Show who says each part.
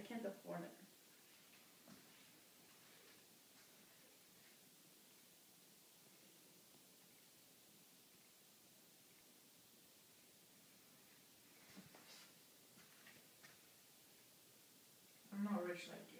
Speaker 1: I can't afford it. I'm not rich like you.